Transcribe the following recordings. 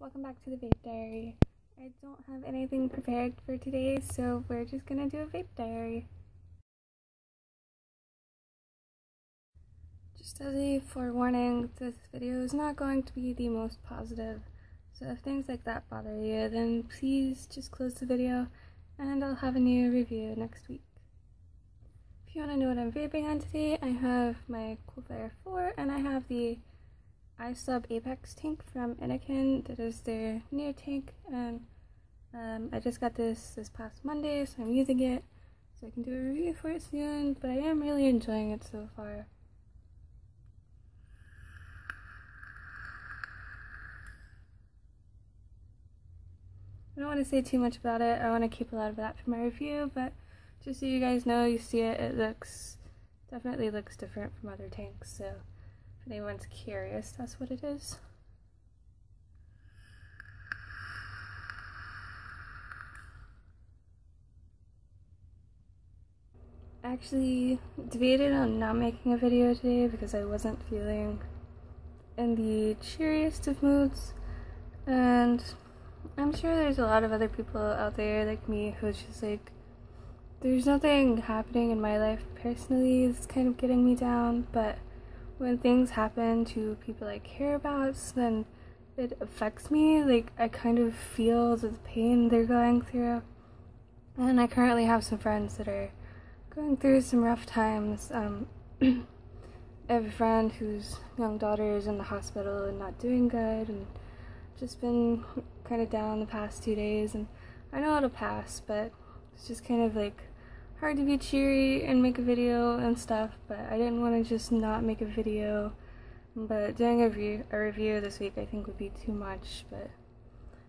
welcome back to the vape diary. I don't have anything prepared for today, so we're just gonna do a vape diary. Just as a forewarning, this video is not going to be the most positive, so if things like that bother you, then please just close the video and I'll have a new review next week. If you want to know what I'm vaping on today, I have my Coolfire 4 and I have the iSub Apex tank from Innokin. That is their new tank, and um, I just got this this past Monday, so I'm using it. So I can do a review for it soon, but I am really enjoying it so far. I don't want to say too much about it. I want to keep a lot of that for my review, but just so you guys know, you see it, it looks, definitely looks different from other tanks, so anyone's curious, that's what it is. actually debated on not making a video today because I wasn't feeling in the cheeriest of moods and I'm sure there's a lot of other people out there like me who's just like there's nothing happening in my life personally that's kind of getting me down but when things happen to people I care about, then it affects me. Like, I kind of feel the pain they're going through. And I currently have some friends that are going through some rough times. Um, I have a friend whose young daughter is in the hospital and not doing good, and just been kind of down the past two days. And I know it'll pass, but it's just kind of like hard to be cheery and make a video and stuff, but I didn't want to just not make a video. But doing a review, a review this week I think would be too much, but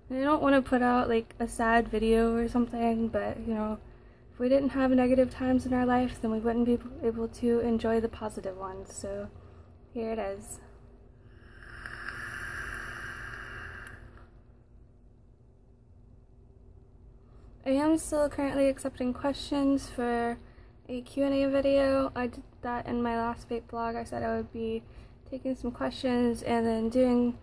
I don't want to put out like a sad video or something, but you know, if we didn't have negative times in our life, then we wouldn't be able to enjoy the positive ones. So here it is. I am still currently accepting questions for a Q&A video. I did that in my last vape blog. I said I would be taking some questions and then doing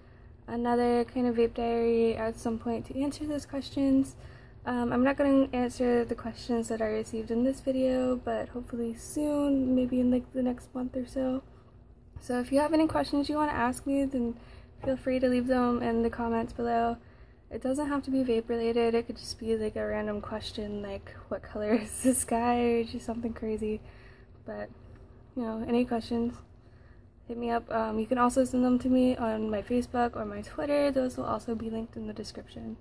another kind of vape diary at some point to answer those questions. Um, I'm not going to answer the questions that I received in this video, but hopefully soon, maybe in like the next month or so. So if you have any questions you want to ask me, then feel free to leave them in the comments below. It doesn't have to be vape related, it could just be like a random question like what color is the sky or just something crazy. But, you know, any questions, hit me up. Um, you can also send them to me on my Facebook or my Twitter, those will also be linked in the description.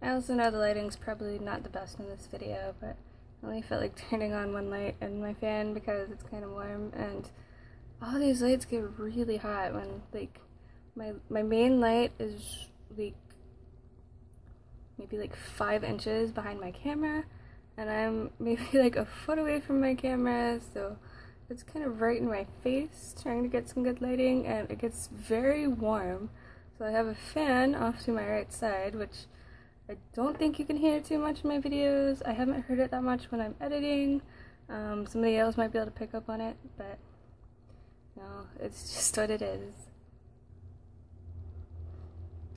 I also know the lighting's probably not the best in this video, but I only felt like turning on one light and my fan because it's kind of warm and all these lights get really hot when like my my main light is like maybe like five inches behind my camera and I'm maybe like a foot away from my camera so it's kind of right in my face trying to get some good lighting and it gets very warm. So I have a fan off to my right side which I don't think you can hear too much in my videos. I haven't heard it that much when I'm editing. Um, somebody else might be able to pick up on it but no it's just what it is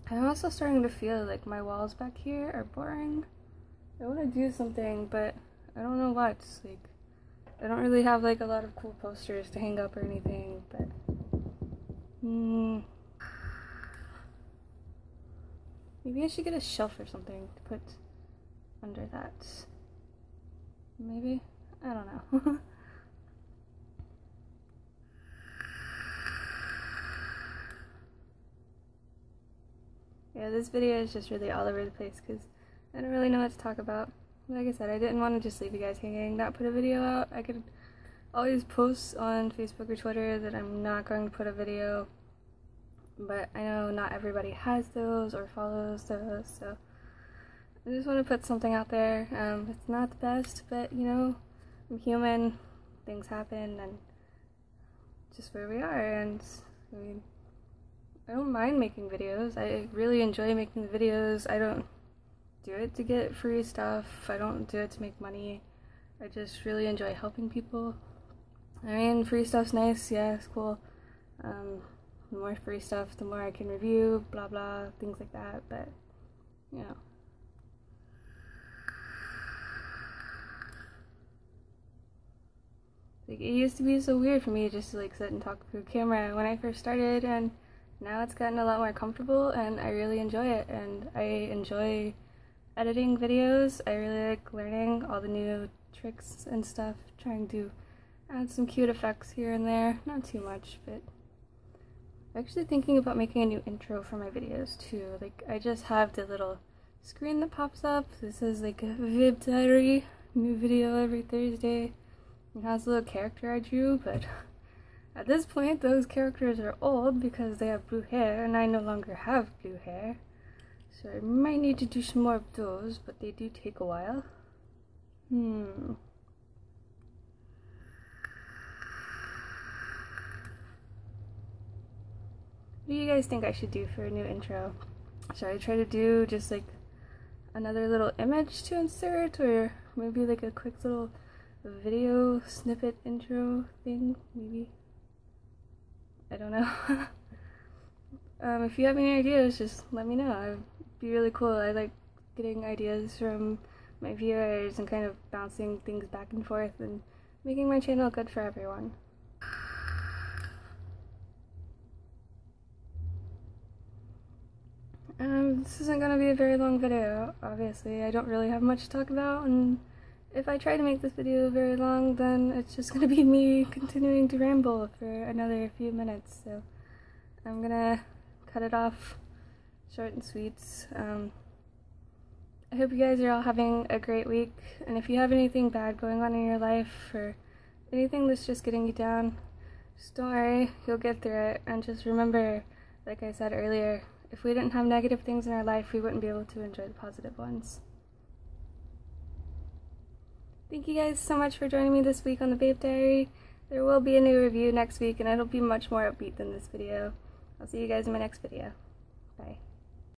I'm also starting to feel like my walls back here are boring. I want to do something, but I don't know what. Like, I don't really have like a lot of cool posters to hang up or anything, but. Mm, maybe I should get a shelf or something to put under that. Maybe? I don't know. yeah, this video is just really all over the place because I don't really know what to talk about. Like I said, I didn't want to just leave you guys hanging, not put a video out. I could always post on Facebook or Twitter that I'm not going to put a video, but I know not everybody has those or follows those, so I just want to put something out there. Um, it's not the best, but you know, I'm human, things happen, and just where we are, and I mean, I don't mind making videos. I really enjoy making the videos. I don't do it to get free stuff. I don't do it to make money. I just really enjoy helping people. I mean, free stuff's nice, yeah, it's cool. Um, the more free stuff, the more I can review, blah blah, things like that. But, you know. Like, it used to be so weird for me just to like sit and talk through a camera when I first started, and now it's gotten a lot more comfortable, and I really enjoy it. And I enjoy editing videos. I really like learning all the new tricks and stuff, trying to add some cute effects here and there. Not too much, but I'm actually thinking about making a new intro for my videos too. Like, I just have the little screen that pops up. This is like a Vape Diary, new video every Thursday. It has a little character I drew, but at this point those characters are old because they have blue hair and I no longer have blue hair. So I might need to do some more of those, but they do take a while. Hmm. What do you guys think I should do for a new intro? Should I try to do just like another little image to insert or maybe like a quick little video snippet intro thing, maybe. I don't know. um, if you have any ideas, just let me know. It'd be really cool. I like getting ideas from my viewers and kind of bouncing things back and forth and making my channel good for everyone. Um, this isn't going to be a very long video, obviously. I don't really have much to talk about, and if I try to make this video very long, then it's just gonna be me continuing to ramble for another few minutes, so I'm gonna cut it off short and sweet. Um, I hope you guys are all having a great week, and if you have anything bad going on in your life, or anything that's just getting you down, just don't worry, you'll get through it, and just remember, like I said earlier, if we didn't have negative things in our life, we wouldn't be able to enjoy the positive ones. Thank you guys so much for joining me this week on the Vape Diary. There will be a new review next week and it'll be much more upbeat than this video. I'll see you guys in my next video. Bye.